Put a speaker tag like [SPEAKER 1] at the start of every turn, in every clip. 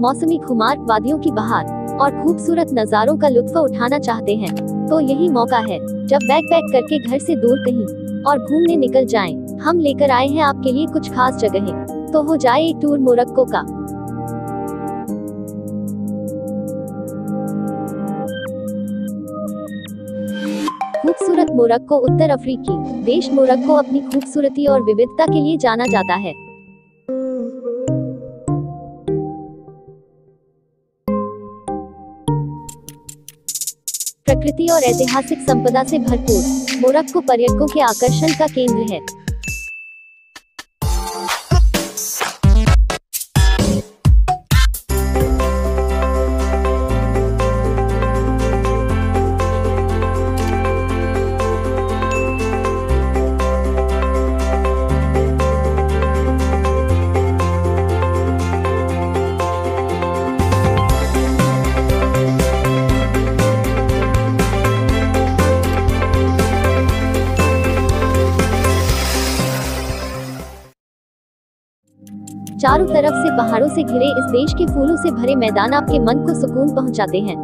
[SPEAKER 1] मौसमी खुमार वादियों की बहार और खूबसूरत नज़ारों का लुत्फ उठाना चाहते हैं तो यही मौका है, जब बैग पैक करके घर से दूर कहीं और घूमने निकल जाएँ। हम लेकर आए हैं आपके लिए कुछ खास जगहें तो हो जाए एक टूर मोरक्को का खूबसूरत मोरक्को उत्तर अफ्रीकी देश मोरक्को अपनी खूबसूरती और विविधता के लिए जाना जाता है प्रकृति और ऐतिहासिक संपदा से भरपूर। मोरक्को पर्यटकों के आकर्षण का केंद्र है। चारों तरफ़ से पहाड़ों से घिरे इस देश के फूलों से भरे मैदान आपके मन को सुकून पहुंचाते हैं।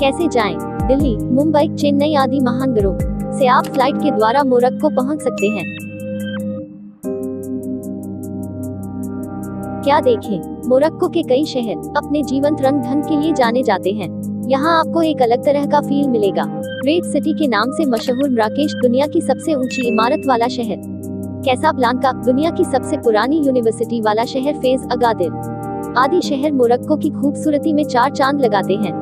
[SPEAKER 1] कैसे जाएँ? दिल्ली, मुंबई, चेन्नई आदि महानगरों से आप फ़्लाइट के द्वारा मोरक्को पहुँच सकते हैं। क्या देखें? मोरक्को के कई शहर अपने जीवंत रंग ढंग के लिए जाने जाते हैं। यहाँ आपको एक अलग तरह का फील मिलेगा। ग्रेट सिटी के नाम से मशहूर मराकेश दुनिया की सबसे ऊँची इमारत वाला शहर। कैसाब्लांका दुनिया की सबसे पुरानी यूनिवर्सिटी वाला शहर फ़ेज़ अगादिर आदि शहर मोरक्को की खूबसूरती में चार चाँद लगाते हैं।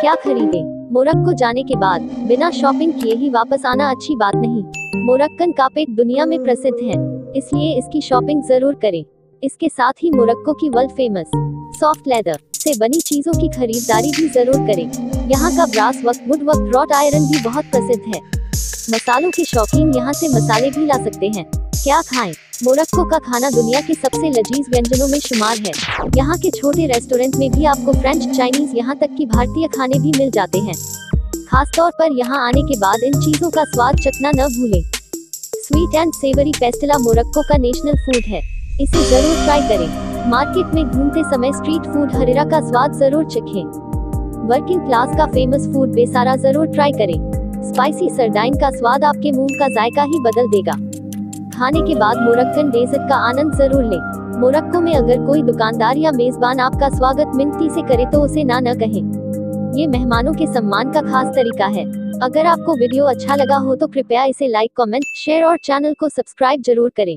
[SPEAKER 1] क्या खरीदे? मोरक्को जाने के बाद, बिना शॉपिंग किए ही वापस आना अच्छी बात नहीं। मोरक्कन कापेट दुनिया में प्रसिद्ध है, इसलिए इसकी शॉपिंग ज़रूर करें। इसके साथ ही मोरक्को की वर्ल्ड फ़ेमस सॉफ्ट लेदर से बनी चीज़ों की खरीदारी भी ज़रूर करें। यहाँ का ब्रास वक्त वुड वक्त रॉट आयरन भी बहुत प्रसिद्ध है। मसालों के शौकीन यहाँ से मसाले भी ला सकते हैं। क्या खाएँ? मोरक्को का खाना दुनिया के सबसे लजीज व्यंजनों में शुमार है। यहाँ के छोटे रेस्टोरेंट में भी आपको फ्रेंच चाइनीज़ यहाँ तक कि भारतीय खाने भी मिल जाते हैं। खास तौर पर यहाँ आने के बाद इन चीज़ों का स्वाद चखना न भूलें। Sweet and savoury pastilla Morocco का नेशनल फ़ूड है। इसे ज़रूर ट्राई करें। मार्केट में घूमते समय स्ट्रीट फ़ूड हरेरा का स्वाद ज़रूर चखें। वर्किंग क्लास का फ़ेमस फ़ूड बेसारा ज़रूर ट्राई करें। स्पाइसी सरडाइन का स्वाद आपके मुँह का जायका ही बदल देगा। खाने के बाद मोरक्कन डेजर्ट का आनंद ज़रूर लें। मोरक्को में अगर कोई दुकानदार या मेजबान आपका स्वागत मिनती से करे तो उसे ना न कहें। ये मेहमानों के सम्मान का खास तरीका है। अगर आपको वीडियो अच्छा लगा हो तो कृपया इसे लाइक कमेंट शेयर और चैनल को सब्सक्राइब ज़रूर करें।